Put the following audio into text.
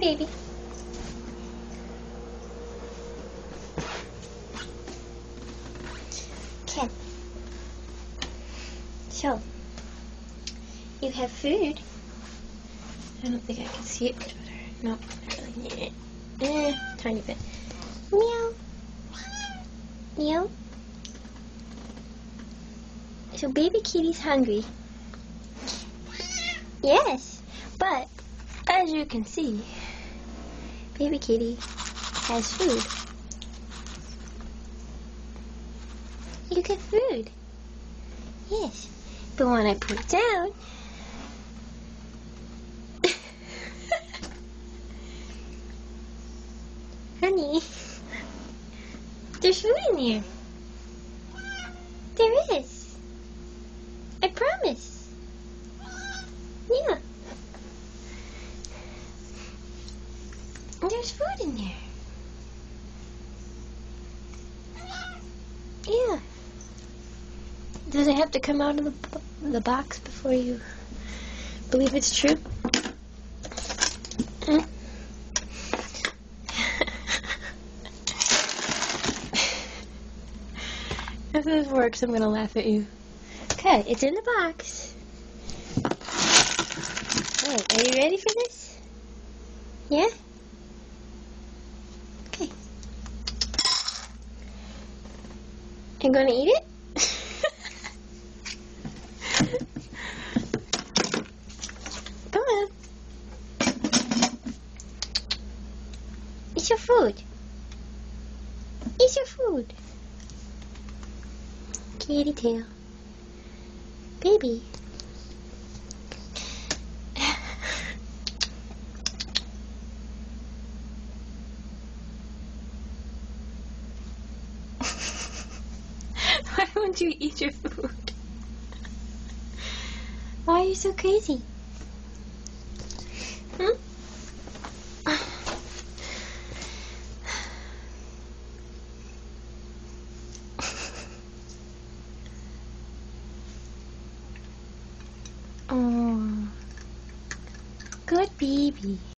baby. Okay. So, you have food. I don't think I can see it much better. No, not really. Eh, tiny bit. Meow. Meow. So baby kitty's hungry. Yes, but as you can see, baby kitty has food. You get food. Yes, but when I put it down, honey, there's food in there. There is. I promise. Yeah. There's food in there. Yeah. Does it have to come out of the, the box before you believe it's true? If hmm? this works, I'm going to laugh at you. Okay, it's in the box. Are you ready for this? Yeah? You gonna eat it? Come on. It's your food. It's your food. Kitty tail. Baby. Why you eat your food? Why are you so crazy? Hmm? Oh, good baby.